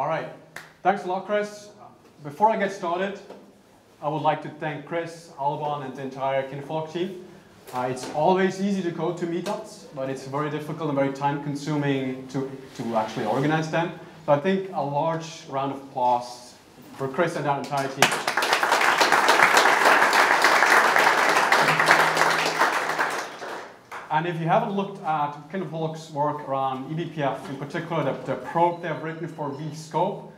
All right. Thanks a lot, Chris. Before I get started, I would like to thank Chris, Alban, and the entire Kinvolk team. Uh, it's always easy to go to meetups, but it's very difficult and very time-consuming to, to actually organize them. So I think a large round of applause for Chris and our entire team. And if you haven't looked at Kinvolk's work around eBPF, in particular the, the probe they've written for Weave Scope,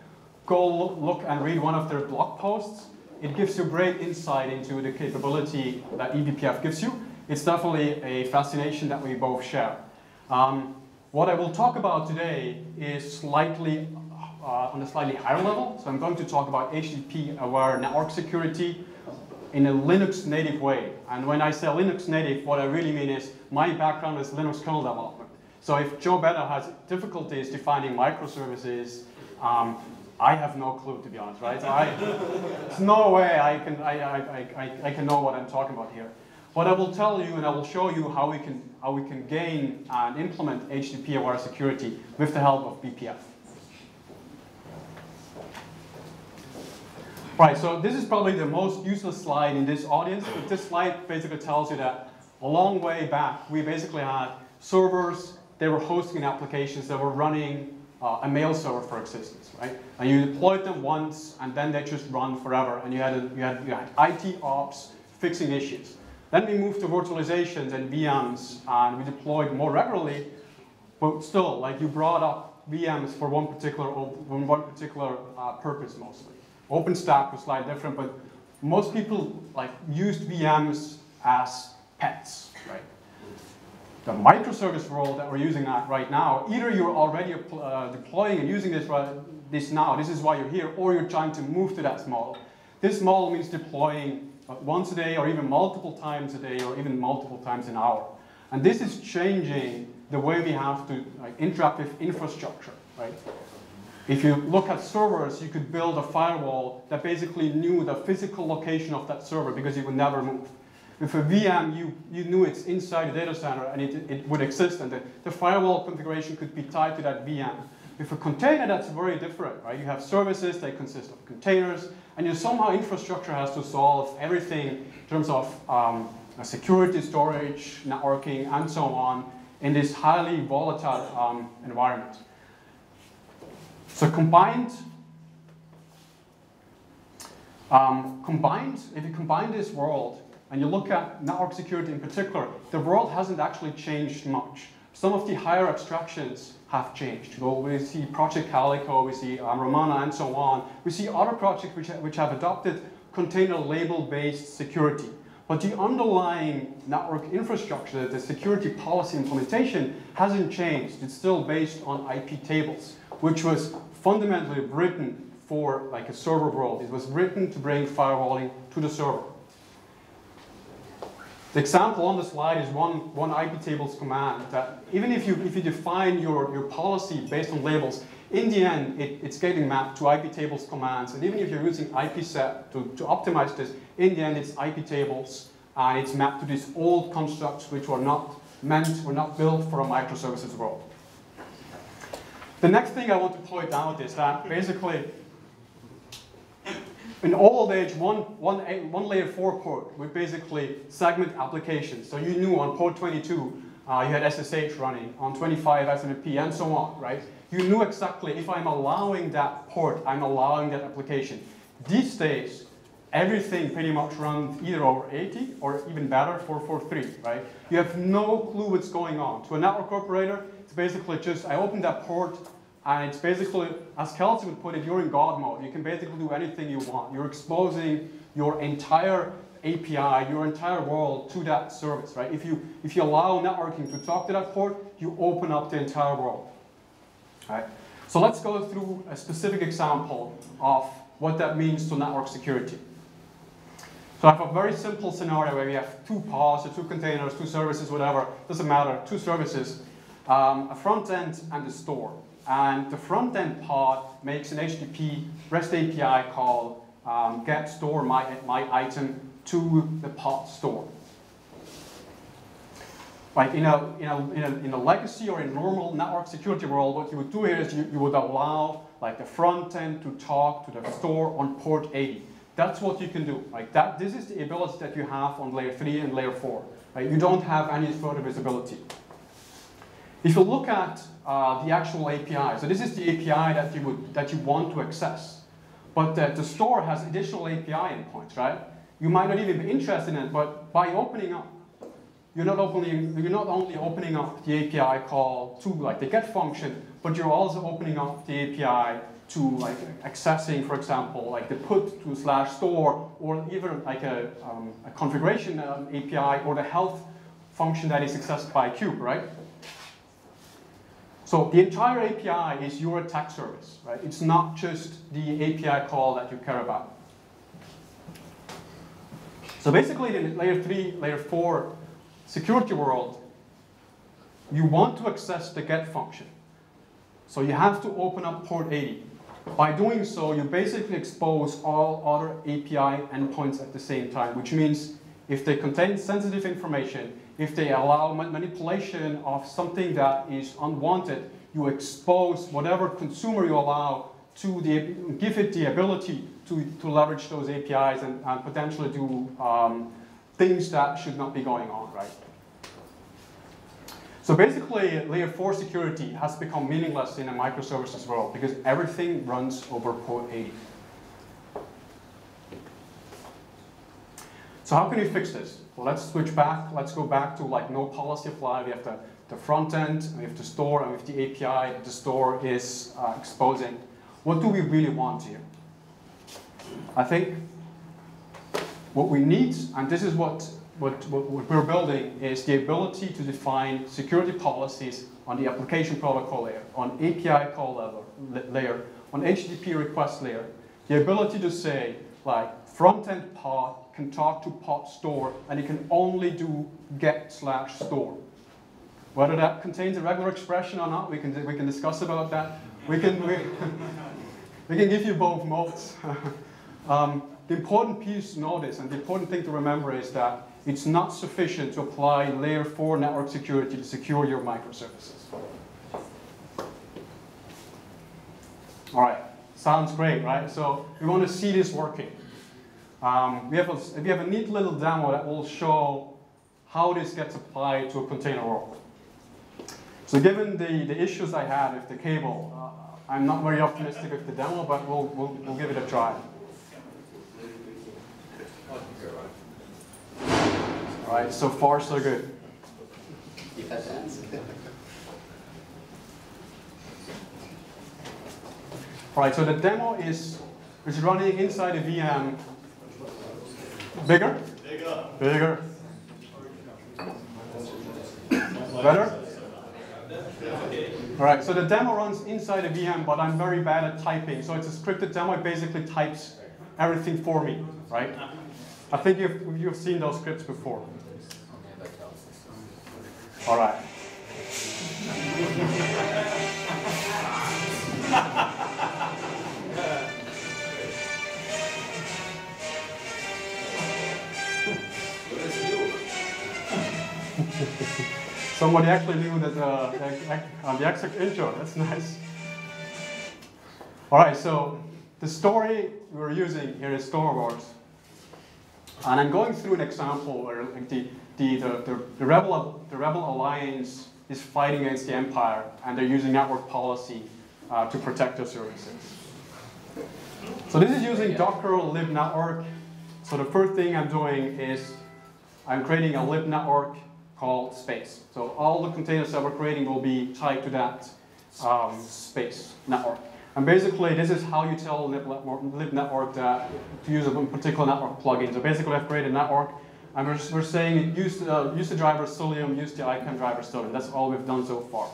go look and read one of their blog posts. It gives you great insight into the capability that eBPF gives you. It's definitely a fascination that we both share. Um, what I will talk about today is slightly uh, on a slightly higher level. So I'm going to talk about HTTP-aware network security in a Linux native way. And when I say Linux native, what I really mean is my background is Linux kernel development. So if Joe Beda has difficulties defining microservices, um, I have no clue to be honest, right? I, there's no way I can, I, I, I, I can know what I'm talking about here. What I will tell you and I will show you how we can, how we can gain and implement HTTP-aware security with the help of BPF. Right, so this is probably the most useless slide in this audience, but this slide basically tells you that a long way back, we basically had servers, they were hosting applications that were running uh, a mail server for existence, right? And you deployed them once, and then they just run forever, and you had, a, you had, you had IT ops fixing issues. Then we moved to virtualizations and VMs, and we deployed more regularly, but still, like you brought up VMs for one particular, one particular uh, purpose mostly. OpenStack was slightly different, but most people like used VMs as pets, right? The microservice world that we're using right now, either you're already uh, deploying and using this, right, this now, this is why you're here, or you're trying to move to that model. This model means deploying uh, once a day, or even multiple times a day, or even multiple times an hour. And this is changing the way we have to like, interact with infrastructure, right? If you look at servers, you could build a firewall that basically knew the physical location of that server because it would never move. With a VM, you, you knew it's inside the data center and it, it would exist and the, the firewall configuration could be tied to that VM. With a container, that's very different, right? You have services, they consist of containers, and you somehow infrastructure has to solve everything in terms of um, security, storage, networking, and so on in this highly volatile um, environment. So combined, um, combined, if you combine this world and you look at network security in particular, the world hasn't actually changed much. Some of the higher abstractions have changed. We see Project Calico, we see um, Romana, and so on. We see other projects which, which have adopted container label-based security. But the underlying network infrastructure, the security policy implementation, hasn't changed. It's still based on IP tables which was fundamentally written for like a server world. It was written to bring firewalling to the server. The example on the slide is one, one IP tables command that even if you, if you define your, your policy based on labels, in the end, it, it's getting mapped to IP tables commands. And even if you're using ipset to, to optimize this, in the end, it's IP tables and it's mapped to these old constructs which were not meant, were not built for a microservices world. The next thing I want to point out is that basically in old age, one, one, one layer 4 port would basically segment applications. So you knew on port 22 uh, you had SSH running, on 25 SMTP, and so on, right? You knew exactly if I'm allowing that port, I'm allowing that application. These days, everything pretty much runs either over 80 or even better, 443, right? You have no clue what's going on. To a network operator, it's basically just, I open that port, and it's basically, as Kelsey would put it, you're in God mode. You can basically do anything you want. You're exposing your entire API, your entire world to that service, right? If you, if you allow networking to talk to that port, you open up the entire world, right? So let's go through a specific example of what that means to network security. So I have a very simple scenario where we have two pods, or two containers, two services, whatever, doesn't matter, two services, um, a front end and a store. And the front end part makes an HTTP REST API call um, get store my, my item to the pod store. Like in a, in, a, in, a, in a legacy or in normal network security world, what you would do here is you, you would allow like the front end to talk to the store on port 80. That's what you can do. Like that, this is the ability that you have on layer 3 and layer 4. Right? You don't have any further visibility. If you look at uh, the actual API, so this is the API that you, would, that you want to access. But uh, the store has additional API endpoints, right? You might not even be interested in it, but by opening up, you're not, opening, you're not only opening up the API call to like the get function, but you're also opening up the API to like accessing, for example, like the put to slash store, or even like a, um, a configuration um, API or the health function that is accessed by Kube, right? So the entire API is your attack service, right? It's not just the API call that you care about. So basically in layer three, layer four security world, you want to access the get function. So you have to open up port 80. By doing so, you basically expose all other API endpoints at the same time, which means if they contain sensitive information, if they allow manipulation of something that is unwanted, you expose whatever consumer you allow to the, give it the ability to, to leverage those APIs and, and potentially do um, things that should not be going on, right? So basically, layer 4 security has become meaningless in a microservices world because everything runs over port 80. So how can you fix this? Well, let's switch back. Let's go back to like no policy apply. We have the, the front end, we have the store, and with the API the store is uh, exposing. What do we really want here? I think what we need, and this is what what, what, what, we're building is the ability to define security policies on the application protocol layer, on API call level, layer, on HTTP request layer. The ability to say, like, front-end pod can talk to pod store, and it can only do get slash store. Whether that contains a regular expression or not, we can, we can discuss about that. We can, we, we can give you both modes. um, the important piece to notice, and the important thing to remember is that it's not sufficient to apply layer 4 network security to secure your microservices. All right, sounds great, right? So we want to see this working. Um, we, have a, we have a neat little demo that will show how this gets applied to a container world. So given the, the issues I had with the cable, uh, I'm not very optimistic with the demo, but we'll, we'll, we'll give it a try. All right, so far so good. All right, so the demo is, is running inside a VM. Bigger? Bigger. Bigger. Better? All right, so the demo runs inside a VM, but I'm very bad at typing. So it's a scripted demo. It basically types everything for me, right? I think you've, you've seen those scripts before. All right. Somebody actually knew that uh, the, the exec intro. That's nice. All right, so the story we're using here is Star Wars. And I'm going through an example where like the, the, the, the, rebel, the rebel alliance is fighting against the empire, and they're using network policy uh, to protect their services. So this is using Docker libnetwork. So the first thing I'm doing is I'm creating a libnetwork called space. So all the containers that we're creating will be tied to that um, space network. And basically, this is how you tell libnetwork that to use a particular network plugin. So basically, I've created a network, and we're, we're saying use, uh, use the driver Cilium, use the IPAM driver Cilium. That's all we've done so far.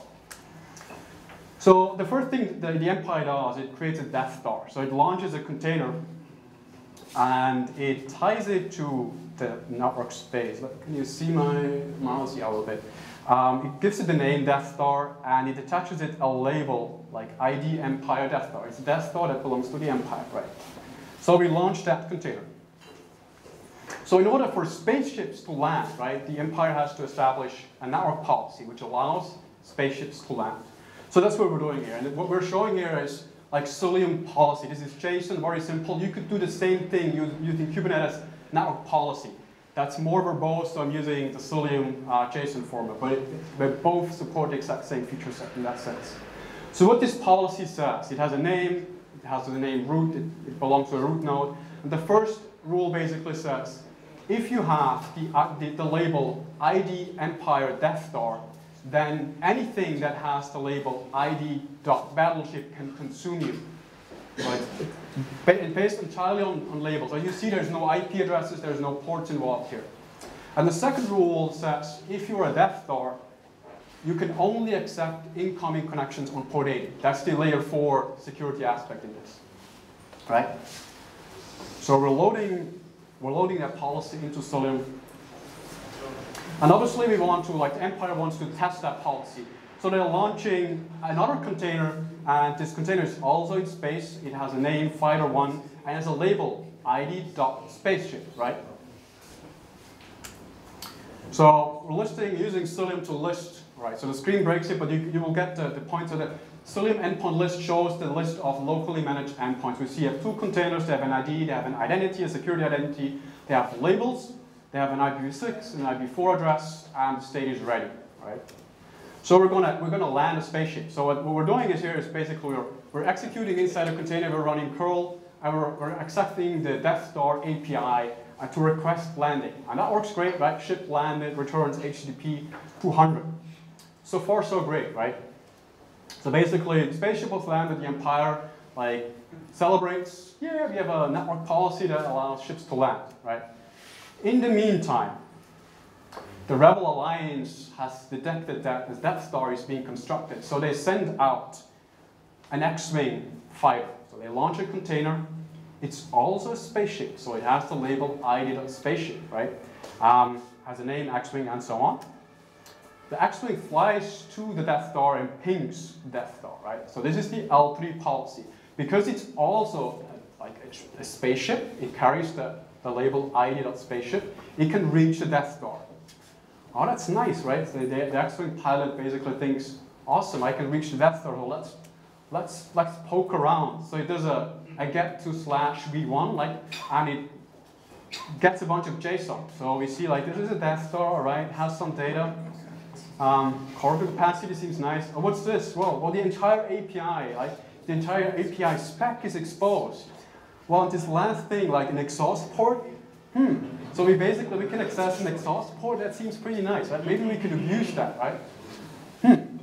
So the first thing that the Empire does, it creates a Death Star. So it launches a container, and it ties it to the network space. Can you see my mouse? Yeah, a little bit. Um, it gives it the name Death Star, and it attaches it a label like ID Empire Death Star. It's a Death Star that belongs to the Empire, right? So we launched that container. So in order for spaceships to land, right, the Empire has to establish a network policy which allows spaceships to land. So that's what we're doing here. And what we're showing here is like Cilium policy. This is JSON, very simple. You could do the same thing using Kubernetes network policy. That's more verbose, so I'm using the Cilium uh, JSON format, but it, both support the exact same feature set in that sense. So what this policy says, it has a name, it has the name root, it, it belongs to a root node, and the first rule basically says, if you have the, uh, the, the label ID Empire Death Star, then anything that has the label ID.battleship can consume you. Right? Based entirely on, on labels. As you see, there's no IP addresses, there's no ports involved here. And the second rule says if you're a Death Star, you can only accept incoming connections on port 80. That's the layer 4 security aspect in this. Right? So we're loading, we're loading that policy into Cilium and obviously we want to, like Empire wants to test that policy. So they're launching another container, and this container is also in space. It has a name, fighter1, and has a label, id.spaceship, right? So we're listing, using Cilium to list, right? So the screen breaks it, but you, you will get the, the point. So the Cilium endpoint list shows the list of locally managed endpoints. We see you have two containers, they have an ID, they have an identity, a security identity, they have labels, they have an IPv6, an IPv4 address, and the state is ready, right? So we're gonna we're gonna land a spaceship. So what, what we're doing is here is basically we're, we're executing inside a container. We're running curl, and we're, we're accepting the Death Star API uh, to request landing, and that works great, right? Ship landed returns HTTP 200. So far, so great, right? So basically, spaceship was landed. The Empire like celebrates. Yeah, we have a network policy that allows ships to land, right? In the meantime, the Rebel Alliance has detected that the Death Star is being constructed, so they send out an X-Wing fighter. So they launch a container. It's also a spaceship, so it has the label ID spaceship, right? Um, has a name, X-Wing, and so on. The X-Wing flies to the Death Star and pings Death Star, right? So this is the L3 policy. Because it's also like a, a spaceship, it carries the the label ID.spaceship, it can reach the Death Star. Oh, that's nice, right? So the, the X-Wing pilot basically thinks, awesome, I can reach the Star, so let's, let's, let's poke around. So it does a, a get to slash v1, like, and it gets a bunch of JSON. So we see like, this is a Death Star, right? Has some data. Um, cargo capacity seems nice. Oh, what's this? Well, well, the entire API, like, the entire API spec is exposed. Well, this last thing, like an exhaust port, hmm. So we basically, we can access an exhaust port, that seems pretty nice, right? Maybe we could use that, right? Hmm.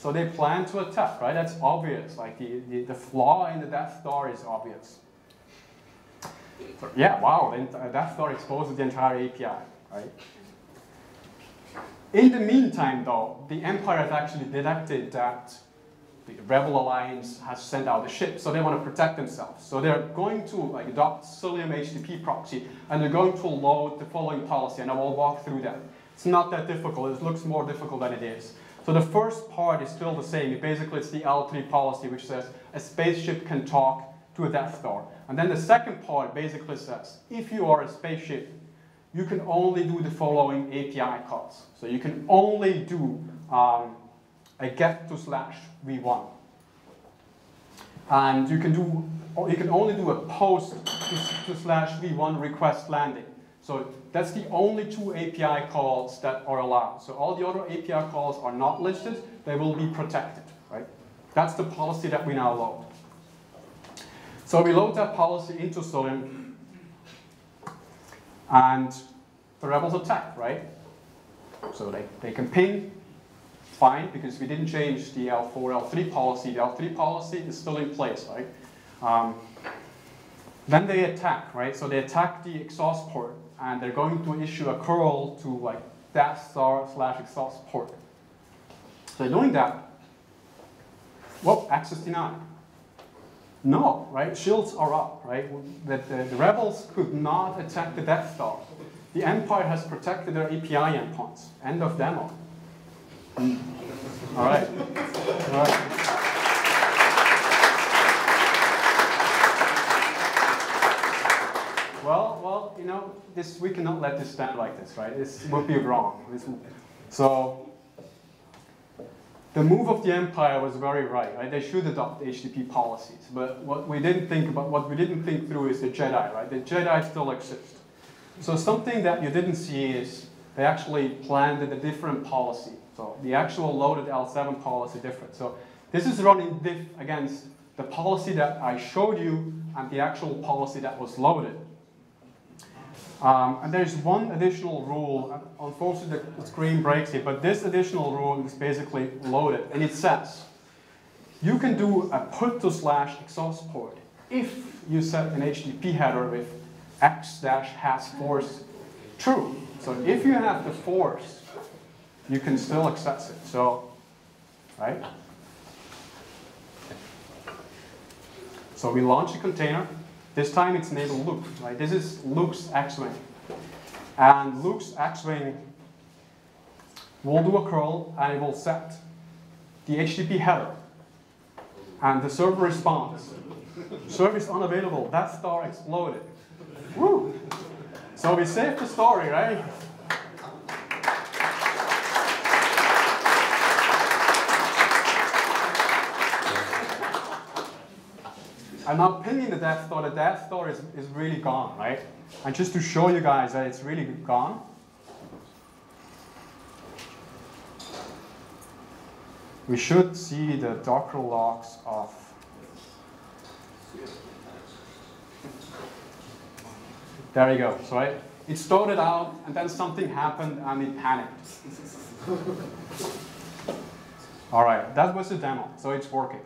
So they plan to attack, right? That's obvious, like the, the, the flaw in the Death Star is obvious. So, yeah, wow, the Death Star exposes the entire API, right? In the meantime, though, the Empire has actually detected that the Rebel Alliance has sent out the ship, so they want to protect themselves. So they're going to like, adopt Cilium HTTP proxy, and they're going to load the following policy, and I will walk through that. It's not that difficult. It looks more difficult than it is. So the first part is still the same. basically, it's the L3 policy, which says a spaceship can talk to a Death Star. And then the second part basically says, if you are a spaceship, you can only do the following API calls. So you can only do um, a get to slash v1. And you can do, you can only do a post to, to slash v1 request landing. So that's the only two API calls that are allowed. So all the other API calls are not listed, they will be protected, right? That's the policy that we now load. So we load that policy into Cilium, and the rebels attack, right? So they, they can ping, fine because we didn't change the L4, L3 policy. The L3 policy is still in place, right? Um, then they attack, right? So they attack the exhaust port and they're going to issue a curl to like that Star slash exhaust port. So doing that. Whoa, access denied. No, right? Shields are up, right? That the, the, rebels could not attack the Death Star. The Empire has protected their API endpoints. End of demo. All right. All right. Well, well, you know, this we cannot let this stand like this, right? This would be wrong. So the move of the empire was very right, right? They should adopt HTTP policies, but what we didn't think about, what we didn't think through is the Jedi, right? The Jedi still exist. So something that you didn't see is they actually planned a different policy. So the actual loaded L7 policy different. So this is running diff against the policy that I showed you and the actual policy that was loaded. Um, and there's one additional rule, unfortunately the screen breaks it, but this additional rule is basically loaded, and it says, you can do a put to slash exhaust port if you set an HTTP header with x dash has force true. So if you have the force, you can still access it. So, right? So we launch a container. This time it's enabled Luke, right? This is Luke's X-Wing. And Luke's X-Wing will do a curl and it will set the HTTP header. And the server responds. Service unavailable. That star exploded. Woo! So we saved the story, right? I'm not pinning the Death Star. The Death Star is, is really gone, right? And just to show you guys that it's really gone, we should see the Docker logs of There you go, right? It started out and then something happened and it panicked. All right, that was the demo, so it's working.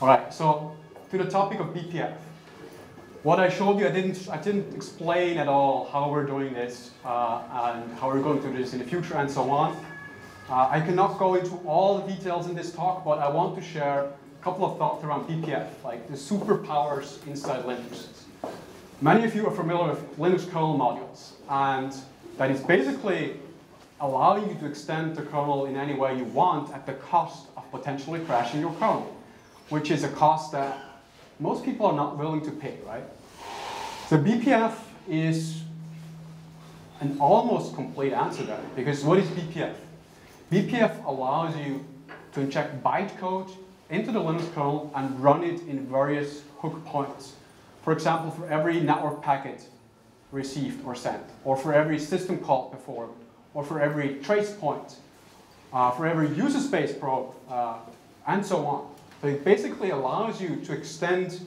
All right, so to the topic of BPF. What I showed you, I didn't, I didn't explain at all how we're doing this uh, and how we're going to do this in the future and so on. Uh, I cannot go into all the details in this talk, but I want to share a couple of thoughts around BPF, like the superpowers inside Linux. Many of you are familiar with Linux kernel modules, and that is basically allowing you to extend the kernel in any way you want at the cost of potentially crashing your kernel which is a cost that most people are not willing to pay, right? So BPF is an almost complete answer there, because what is BPF? BPF allows you to inject bytecode into the Linux kernel and run it in various hook points. For example, for every network packet received or sent, or for every system call performed, or for every trace point, uh, for every user space probe, uh, and so on. So it basically allows you to extend,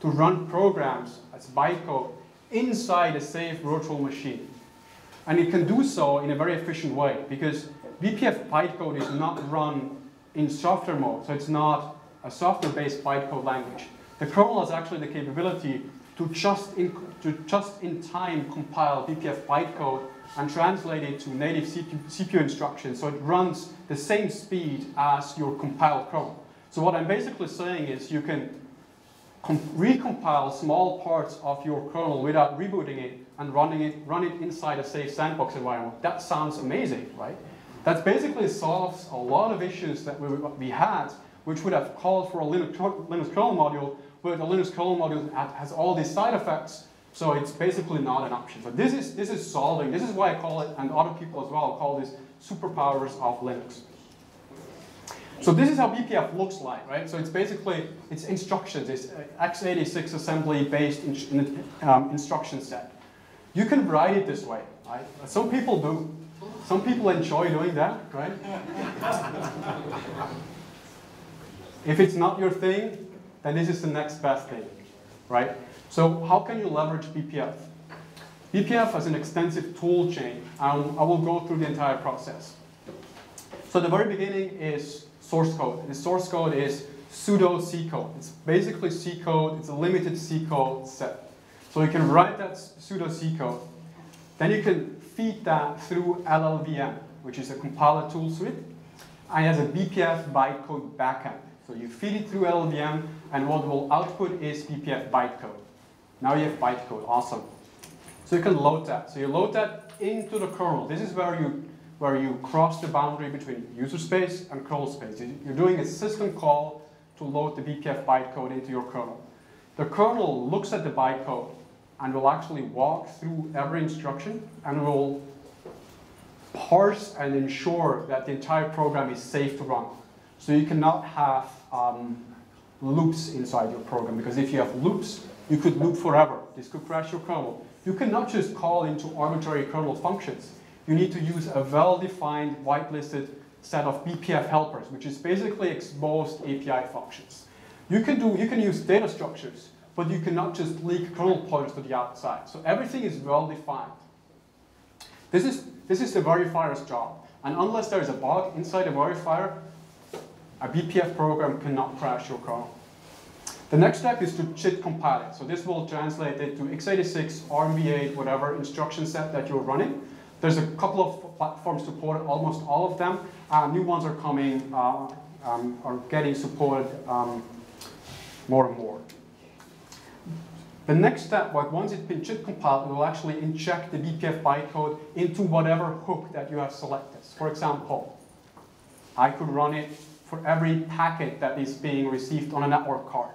to run programs as bytecode inside a safe virtual machine. And it can do so in a very efficient way because BPF bytecode is not run in software mode, so it's not a software-based bytecode language. The kernel has actually the capability to just in, to just in time compile BPF bytecode and translate it to native CPU, instructions, so it runs the same speed as your compiled kernel. So what I'm basically saying is you can recompile small parts of your kernel without rebooting it and running it, run it inside a safe sandbox environment. That sounds amazing, right? That basically solves a lot of issues that we, we had, which would have called for a Linux, Linux kernel module, but the Linux kernel module has all these side effects, so it's basically not an option. So this is, this is solving, this is why I call it, and other people as well call this superpowers of Linux. So this is how BPF looks like, right? So it's basically, it's instructions, it's x86 assembly-based in, um, instruction set. You can write it this way, right? Some people do. Some people enjoy doing that, right? if it's not your thing, then this is the next best thing, right? So how can you leverage BPF? BPF has an extensive tool chain. I will go through the entire process. So the very beginning is source code. The source code is pseudo C code. It's basically C code, it's a limited C code set. So you can write that pseudo C code. Then you can feed that through LLVM, which is a compiler tool suite, and has a BPF bytecode backend. So you feed it through LLVM, and what will output is BPF bytecode. Now you have bytecode, awesome. So you can load that. So you load that into the kernel. This is where you where you cross the boundary between user space and kernel space. You're doing a system call to load the BPF bytecode into your kernel. The kernel looks at the bytecode and will actually walk through every instruction and will parse and ensure that the entire program is safe to run. So you cannot have um, loops inside your program, because if you have loops, you could loop forever. This could crash your kernel. You cannot just call into arbitrary kernel functions. You need to use a well-defined, whitelisted set of BPF helpers, which is basically exposed API functions. You can, do, you can use data structures, but you cannot just leak kernel pointers to the outside. So everything is well-defined. This is, this is the verifier's job. And unless there is a bug inside the verifier, a BPF program cannot crash your kernel. The next step is to JIT compile it. So this will translate it to x86, ARMv8, whatever instruction set that you're running. There's a couple of platforms supported, almost all of them. Uh, new ones are coming, uh, um, are getting supported um, more and more. The next step, once it's been JIT compiled, it will actually inject the BPF bytecode into whatever hook that you have selected. For example, I could run it for every packet that is being received on a network card.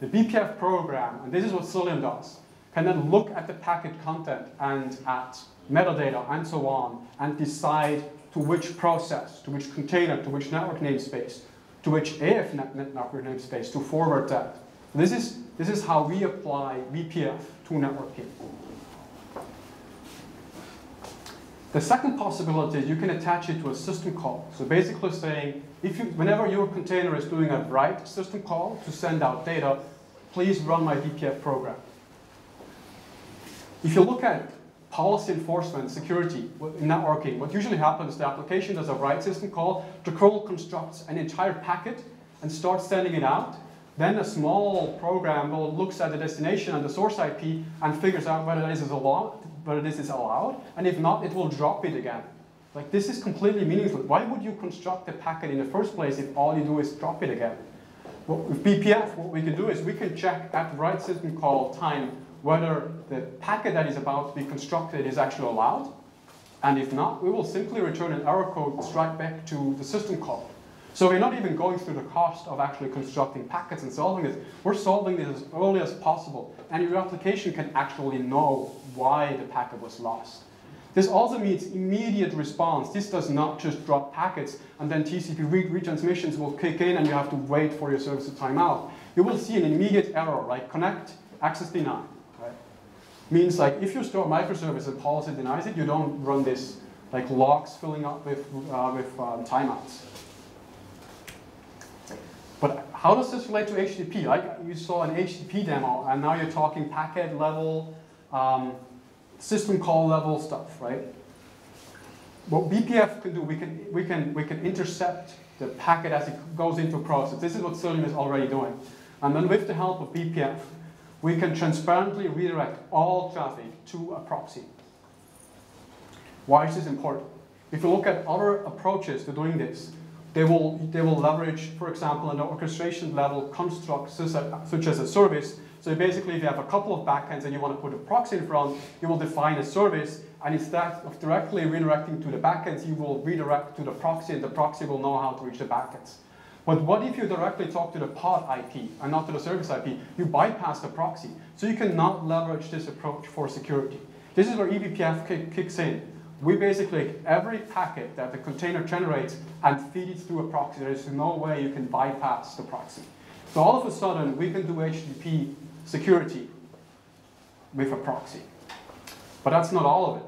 The BPF program, and this is what Cilium does, can then look at the packet content and at metadata and so on, and decide to which process, to which container, to which network namespace, to which AF network namespace to forward that. This is, this is how we apply BPF to networking. The second possibility is you can attach it to a system call. So basically saying, if you, whenever your container is doing a write system call to send out data, please run my BPF program. If you look at policy enforcement, security, networking, what usually happens, the application does a write system call, the kernel constructs an entire packet and starts sending it out. Then a small program will looks at the destination and the source IP and figures out whether this is allowed, whether this is allowed, and if not, it will drop it again. Like this is completely meaningless. Why would you construct a packet in the first place if all you do is drop it again? Well, with BPF, what we can do is we can check at the write system call time whether the packet that is about to be constructed is actually allowed. And if not, we will simply return an error code straight back to the system call. So we're not even going through the cost of actually constructing packets and solving this. We're solving this as early as possible. And your application can actually know why the packet was lost. This also means immediate response. This does not just drop packets and then TCP retransmissions will kick in and you have to wait for your service to time out. You will see an immediate error like connect, access denied means like if you store a microservice and policy denies it, you don't run this like logs filling up with, uh, with um, timeouts. But how does this relate to HTTP? Like you saw an HTTP demo, and now you're talking packet level, um, system call level stuff, right? What BPF can do, we can, we, can, we can intercept the packet as it goes into process. This is what Cilium is already doing. And then with the help of BPF, we can transparently redirect all traffic to a proxy. Why is this important? If you look at other approaches to doing this, they will, they will leverage, for example, an orchestration level construct such as a service. So basically, if you have a couple of backends and you want to put a proxy in front, you will define a service, and instead of directly redirecting to the backends, you will redirect to the proxy, and the proxy will know how to reach the backends. But what if you directly talk to the pod IP and not to the service IP? You bypass the proxy. So you cannot leverage this approach for security. This is where eBPF kick, kicks in. We basically, every packet that the container generates and feed it through a proxy, there is no way you can bypass the proxy. So all of a sudden, we can do HTTP security with a proxy. But that's not all of it.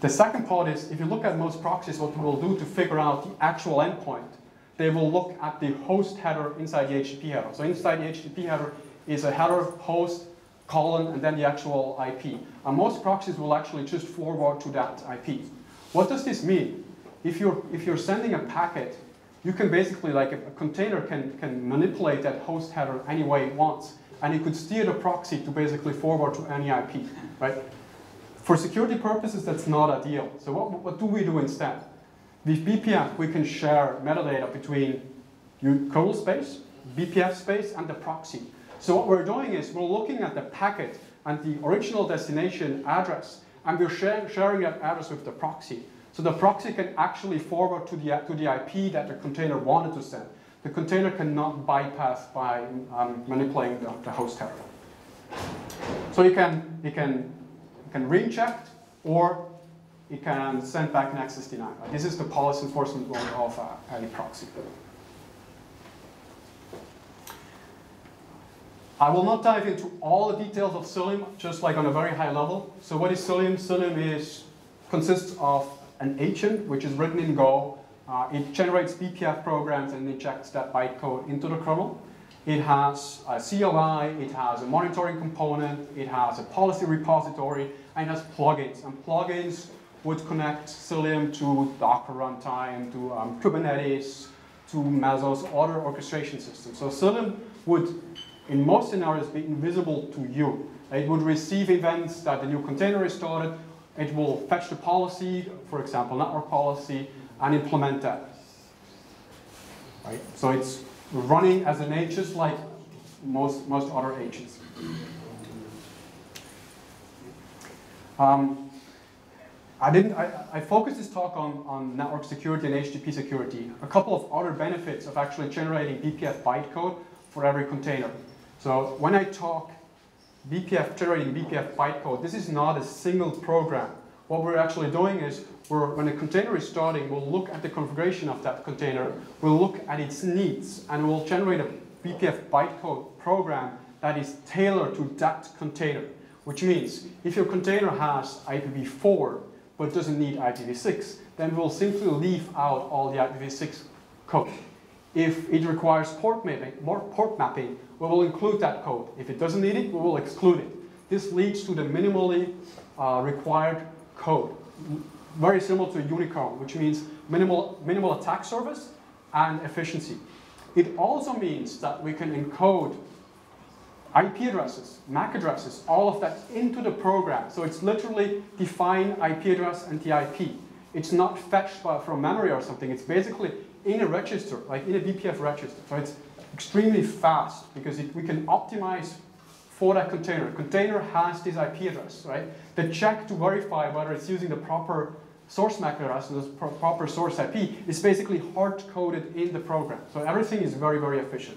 The second part is, if you look at most proxies, what we will do to figure out the actual endpoint, they will look at the host header inside the HTTP header. So inside the HTTP header is a header, host, colon, and then the actual IP. And most proxies will actually just forward to that IP. What does this mean? If you're, if you're sending a packet, you can basically, like a, a container can, can manipulate that host header any way it wants. And you could steer the proxy to basically forward to any IP, right? For security purposes, that's not ideal. So what, what do we do instead? With BPF, we can share metadata between kernel space, BPF space, and the proxy. So what we're doing is we're looking at the packet and the original destination address, and we're sharing that address with the proxy. So the proxy can actually forward to the, to the IP that the container wanted to send. The container cannot bypass by um, manipulating the, the host header. So you can, you can can reinject or it can send back an X69. Right? This is the policy enforcement mode of uh, a proxy. I will not dive into all the details of Cilium, just like on a very high level. So what is Cilium? Cilium is, consists of an agent, which is written in Go. Uh, it generates BPF programs and injects that bytecode into the kernel. It has a CLI, it has a monitoring component, it has a policy repository, and it has plugins. And plugins would connect Cilium to Docker runtime, to um, Kubernetes, to Mesos, other orchestration systems. So Cilium would in most scenarios be invisible to you. It would receive events that the new container is started. It will fetch the policy, for example, network policy, and implement that. Right? So it's running as an agent just like most, most other agents. Um, I didn't. I, I, focused this talk on, on network security and HTTP security. A couple of other benefits of actually generating BPF bytecode for every container. So when I talk BPF, generating BPF bytecode, this is not a single program. What we're actually doing is, when a container is starting, we'll look at the configuration of that container, we'll look at its needs, and we'll generate a BPF bytecode program that is tailored to that container. Which means, if your container has IPv4, but doesn't need IPv6, then we'll simply leave out all the IPv6 code. If it requires port mapping, more port mapping, we will include that code. If it doesn't need it, we will exclude it. This leads to the minimally uh, required code. Very similar to unikernel, which means minimal, minimal attack surface and efficiency. It also means that we can encode IP addresses, MAC addresses, all of that into the program. So it's literally define IP address and the IP. It's not fetched by, from memory or something. It's basically in a register, like in a BPF register. So it's extremely fast because it, we can optimize for that container. Container has this IP address, right? The check to verify whether it's using the proper source MAC address, and the proper source IP, is basically hard-coded in the program. So everything is very, very efficient.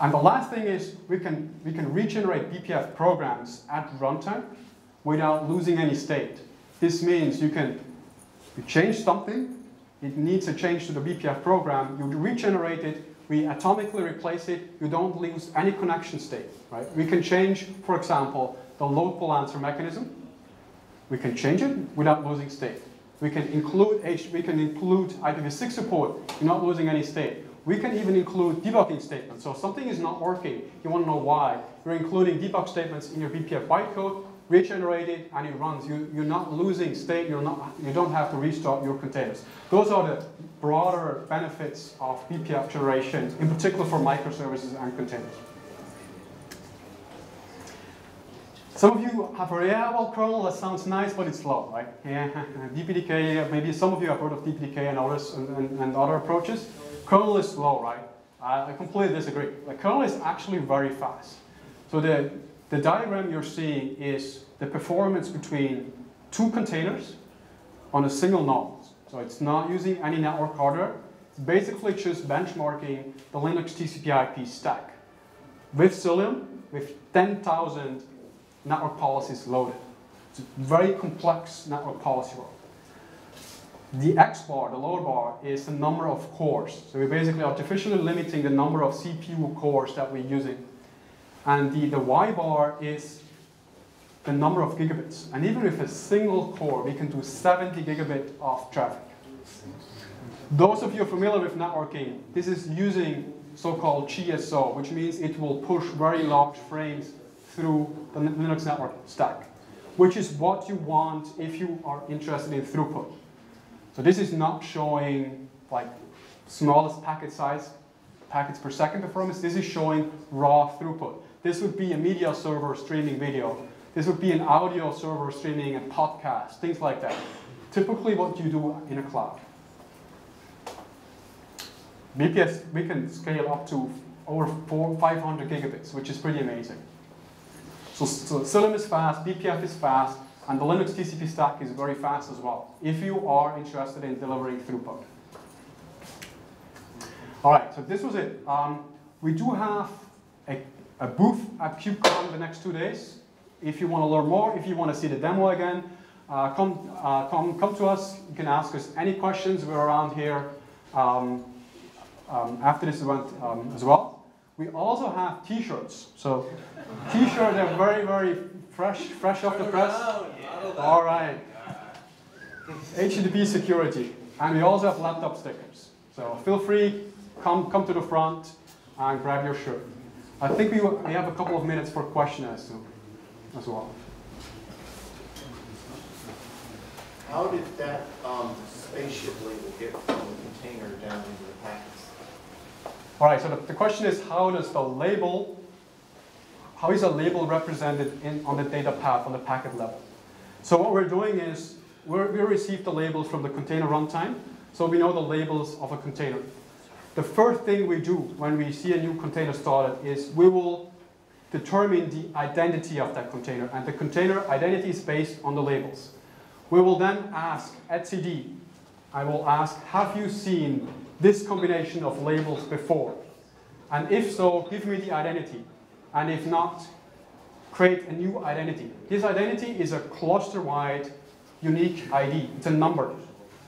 And the last thing is we can, we can regenerate BPF programs at runtime without losing any state. This means you can you change something, it needs a change to the BPF program, you regenerate it, we atomically replace it, you don't lose any connection state, right? We can change, for example, the load balancer mechanism. We can change it without losing state. We can include H, we can include IPv6 support, you're not losing any state. We can even include debugging statements. So if something is not working, you want to know why. You're including debug statements in your BPF bytecode, regenerate it, and it runs. You, you're not losing state, you're not, you don't have to restart your containers. Those are the broader benefits of BPF generation, in particular for microservices and containers. Some of you have heard, yeah, well, kernel, that sounds nice, but it's slow, right? Yeah, DPDK, maybe some of you have heard of DPDK and others and, and, and other approaches. Kernel is slow, right? I completely disagree. The kernel is actually very fast. So the the diagram you're seeing is the performance between two containers on a single node. So it's not using any network hardware. It's basically just benchmarking the Linux TCP IP stack with Cilium with 10,000 network policies loaded. It's a very complex network policy world. The X bar, the lower bar, is the number of cores. So we're basically artificially limiting the number of CPU cores that we're using and the, the Y bar is the number of gigabits. And even with a single core, we can do 70 gigabit of traffic. Those of you familiar with networking, this is using so-called GSO, which means it will push very large frames through the Linux network stack, which is what you want if you are interested in throughput. So this is not showing like smallest packet size, packets per second performance. This is showing raw throughput. This would be a media server streaming video. This would be an audio server streaming a podcast, things like that. Typically what you do in a cloud. BPS, we can scale up to over four, 500 gigabits, which is pretty amazing. So, so is fast, BPF is fast, and the Linux TCP stack is very fast as well, if you are interested in delivering throughput. All right, so this was it. Um, we do have a a booth at KubeCon the next two days. If you want to learn more, if you want to see the demo again, uh, come, uh, come, come to us. You can ask us any questions. We're around here um, um, after this event um, as well. We also have T-shirts. So T-shirts are very, very fresh, fresh off the press. All right. HTTP security. And we also have laptop stickers. So feel free, come, come to the front and grab your shirt. I think we, we have a couple of minutes for questions as well. How did that um, spaceship label get from the container down into the packets? All right, so the, the question is how does the label, how is a label represented in, on the data path on the packet level? So what we're doing is we're, we received the labels from the container runtime, so we know the labels of a container. The first thing we do when we see a new container started is we will determine the identity of that container, and the container identity is based on the labels. We will then ask etcd, I will ask, have you seen this combination of labels before? And if so, give me the identity. And if not, create a new identity. This identity is a cluster-wide unique ID. It's a number.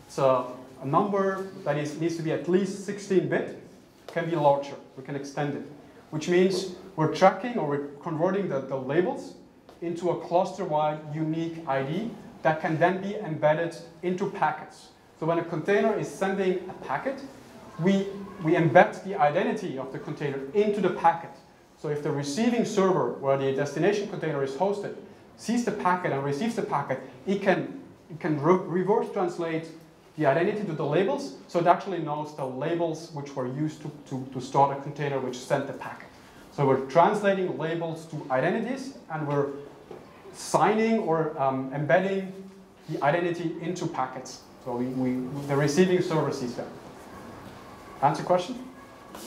It's a, a number that is, needs to be at least 16-bit, can be larger. We can extend it, which means we're tracking or we're converting the, the labels into a cluster-wide unique ID that can then be embedded into packets. So when a container is sending a packet, we, we embed the identity of the container into the packet. So if the receiving server, where the destination container is hosted, sees the packet and receives the packet, it can, it can re reverse translate the identity to the labels, so it actually knows the labels which were used to, to, to start a container which sent the packet. So we're translating labels to identities, and we're signing or um, embedding the identity into packets. So we, we, the receiving server sees that. Answer question?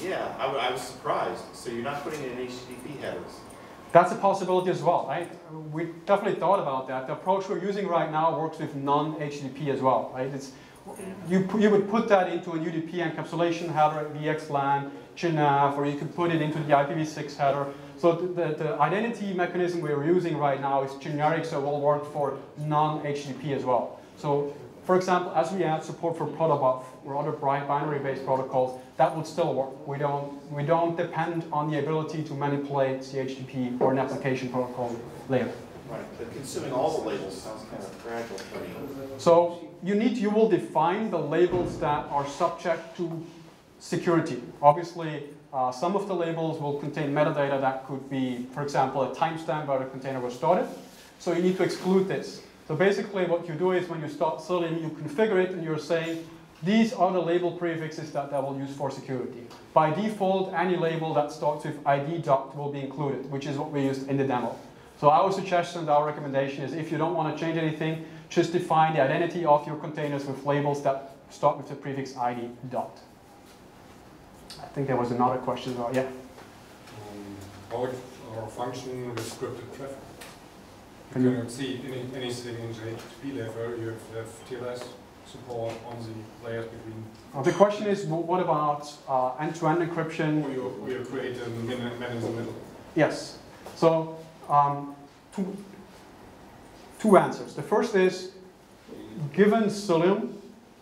Yeah, I, I was surprised. So you're not putting in HTTP headers? That's a possibility as well, right? We definitely thought about that. The approach we're using right now works with non-HTTP as well, right? It's, you, you would put that into an UDP encapsulation header, VXLAN, Geneve, or you could put it into the IPv6 header. So the, the, the, identity mechanism we're using right now is generic, so it will work for non-HTTP as well. So for example, as we add support for protobuf or other binary-based protocols, that would still work. We don't, we don't depend on the ability to manipulate the HTTP or an application protocol layer. Right, but consuming all the labels sounds kind of fragile for me. So you need, you will define the labels that are subject to security. Obviously, uh, some of the labels will contain metadata that could be, for example, a timestamp where the container was started. So you need to exclude this. So basically what you do is when you start Cilium, you configure it and you're saying, these are the label prefixes that I will use for security. By default, any label that starts with ID dot will be included, which is what we used in the demo. So our suggestion, our recommendation is if you don't want to change anything, just define the identity of your containers with labels that start with the prefix ID dot. I think there was another question about, yeah? Um, how our function with scripted traffic? You cannot see any, anything in the HTTP level, you have TLS support on the layers between. Uh, the question is, what about uh, end-to-end -end encryption? We you create a man in the middle. Yes. So, um, two, two answers. The first is, given Cilium,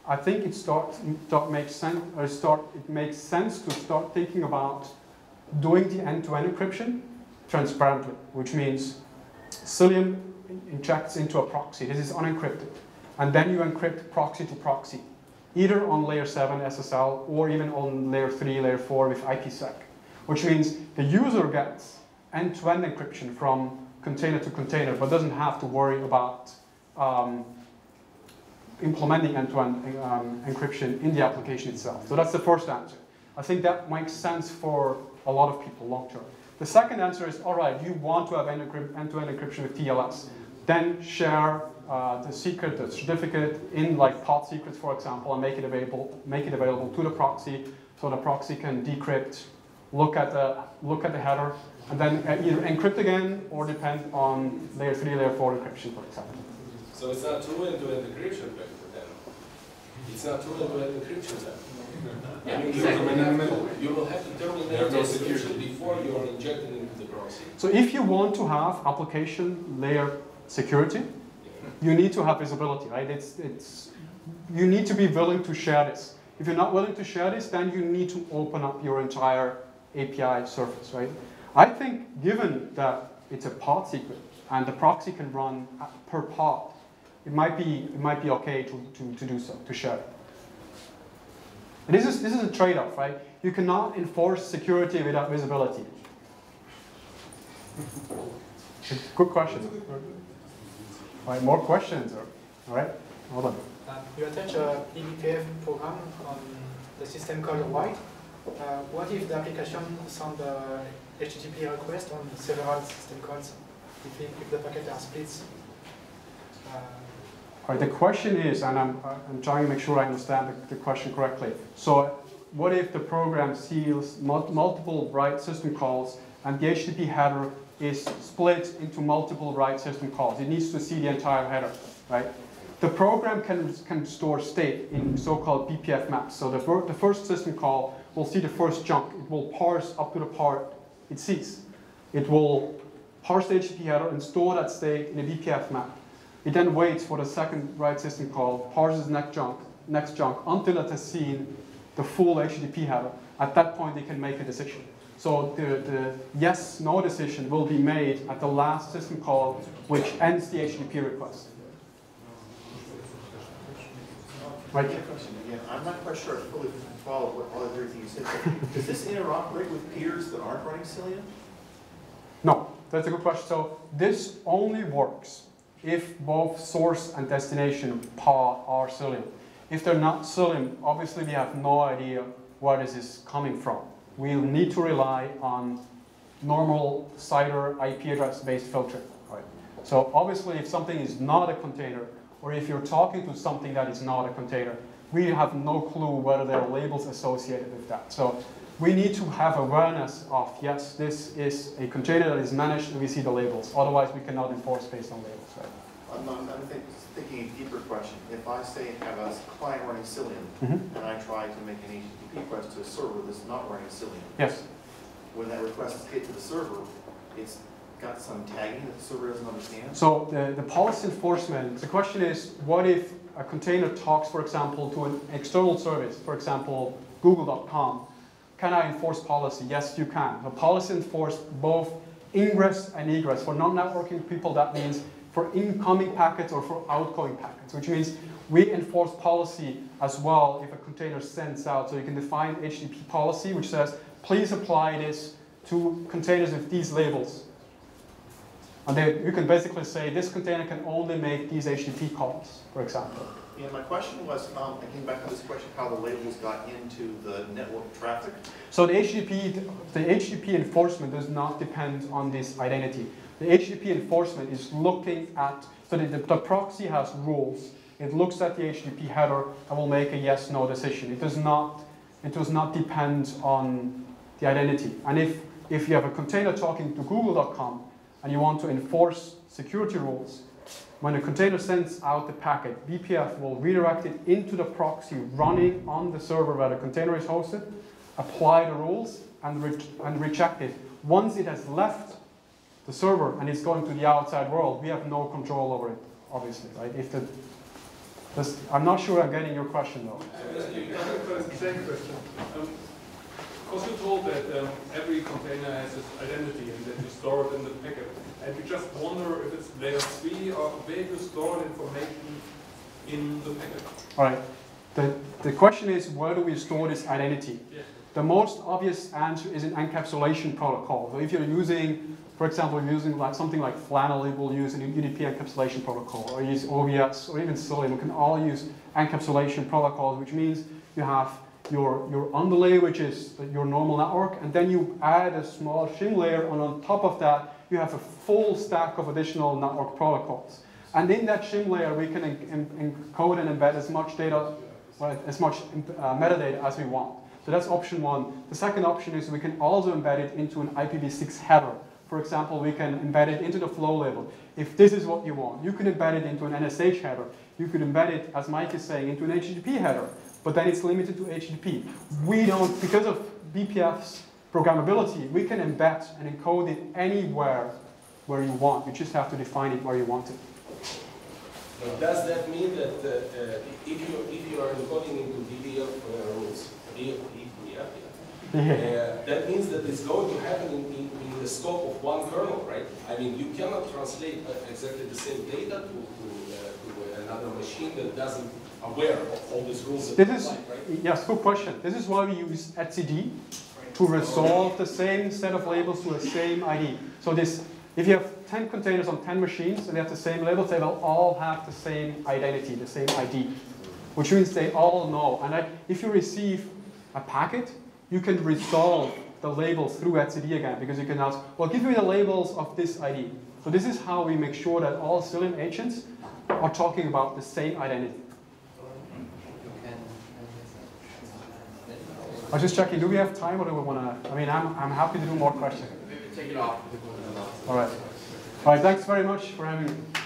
I think it start, start makes sense, or uh, start, it makes sense to start thinking about doing the end-to-end -end encryption transparently, which means Cilium injects into a proxy. This is unencrypted. And then you encrypt proxy to proxy, either on layer 7 SSL or even on layer 3, layer 4 with IPsec, which means the user gets end-to-end -end encryption from container to container, but doesn't have to worry about um, implementing end-to-end -end, um, encryption in the application itself. So that's the first answer. I think that makes sense for a lot of people long term. The second answer is, all right, you want to have end-to-end encryption with TLS. Then share uh, the secret, the certificate in like pod secrets, for example, and make it available, make it available to the proxy, so the proxy can decrypt, look at the look at the header, and then uh, either encrypt again or depend on layer three, layer four encryption, for example. So it's not two end-to-end encryption then. It's not two end-to-end encryption then. Yeah, You exactly. put them in. You will have to They have terminate no the security. solution before you are injecting into the proxy. So if you want to have application layer security, you need to have visibility, right? It's, it's, you need to be willing to share this. If you're not willing to share this, then you need to open up your entire API surface, right? I think given that it's a pod secret and the proxy can run per pod, it might be, it might be okay to, to, to do so, to share it. And this is, this is a trade-off, right? You cannot enforce security without visibility. Good question. All right, more questions? Or, all right, hold on. Uh, You attach a eBPF program on the system called white. Uh, what if the application sends a HTTP request on several system calls? If, it- if the packet are split? Uh, All right, the question is, and I'm, I'm trying to make sure I understand the, the question correctly. So what if the program seals mul- multiple write system calls and the HTTP header is split into multiple write system calls? It needs to see the entire header, right? The program can, can store state in so-called BPF maps. So the, the first system call will see the first chunk. It will parse up to the part it sees. It will parse the HTTP header and store that state in a BPF map. It then waits for the second write system call, parses next chunk, next chunk until it has seen the full HTTP header. At that point, it can make a decision. So the, the yes, no decision will be made at the last system call, which ends the HTTP request. Right. Again, question again, I'm not quite sure I fully follow what, all everything you said. Does this interoperate with peers that aren't running Cilium? No, that's a good question. So this only works if both source and destination pod are Cilium. If they're not Cilium, obviously we have no idea where this is coming from. We'll need to rely on normal CIDR IP address based filtering. Right? So obviously if something is not a container, or if you're talking to something that is not a container, we have no clue whether there are labels associated with that. So we need to have awareness of, yes, this is a container that is managed and we see the labels. Otherwise, we cannot enforce based on labels. Right? I'm, not- I'm think- thinking a deeper question. If I say have a client running Cilium, Mhm. and I try to make an HTTP request to a server that's not running Cilium, Yes. when that request is hit to the server, it's got some tagging that the server doesn't understand? So the, the policy enforcement, the question is, what if a container talks, for example, to an external service, for example, google.com, can I enforce policy? Yes, you can. The policy enforce both ingress and egress. For non-networking people, that means for incoming packets or for outgoing packets, which means we enforce policy as well if a container sends out. So you can define HTTP policy, which says, please apply this to containers with these labels. And then you can basically say this container can only make these HTTP calls, for example. And my question was, um, I came back to this question, how the labels got into the network traffic. So the HTTP, the HTTP enforcement does not depend on this identity. The HTTP enforcement is looking at, so the, the proxy has rules. It looks at the HTTP header and will make a yes/no decision. It does not, it does not depend on the identity. And if, if you have a container talking to google.com and you want to enforce security rules, when a container sends out the packet, BPF will redirect it into the proxy running on the server where the container is hosted, apply the rules, and, re- and reject it. Once it has left the server and it's going to the outside world, we have no control over it, obviously, right? If the, this, I'm not sure I'm getting your question though. Because you told that um, every container has its identity and that you store it in the packet. And we just wonder if it's layer three or where you store information in the packet. All right. The, the question is, where do we store this identity? Yeah. The most obvious answer is an encapsulation protocol. So if you're using, for example, you're using like something like Flannel, it will use an UDP encapsulation protocol, or use OVS, or even Cilium. We can all use encapsulation protocols, which means you have your, your underlay, which is your normal network, and then you add a small shim layer, and on top of that, you have a full stack of additional network protocols. And in that shim layer, we can en- en- encode and embed as much data, as much uh, metadata as we want. So that's option one. The second option is we can also embed it into an IPv6 header. For example, we can embed it into the flow label. If this is what you want, you can embed it into an NSH header. You could embed it, as Mike is saying, into an HTTP header. but then it's limited to HTTP. We don't, because of BPF's programmability, we can embed and encode it anywhere where you want. You just have to define it where you want it. Does that mean that uh, uh, if you, if you are encoding into DBL uh, rules, yeah, yeah, uh, that means that it's going to happen in, in, in the scope of one kernel, right? I mean, you cannot translate uh, exactly the same data to, to another machine that doesn't aware of all these rules that This is, apply, right? yes, good question. This is why we use etcd to resolve the same set of labels to the same ID. So this, if you have 10 containers on 10 machines and they have the same labels, they will all have the same identity, the same ID, which means they all know. And I, if you receive a packet, you can resolve the labels through etcd again because you can ask, well, give me the labels of this ID. So this is how we make sure that all Cilium agents are talking about the same identity. I was just checking, do we have time or do we want to, I mean, I'm, I'm happy to do more questions. Take it off. All right. All right, thanks very much for having me.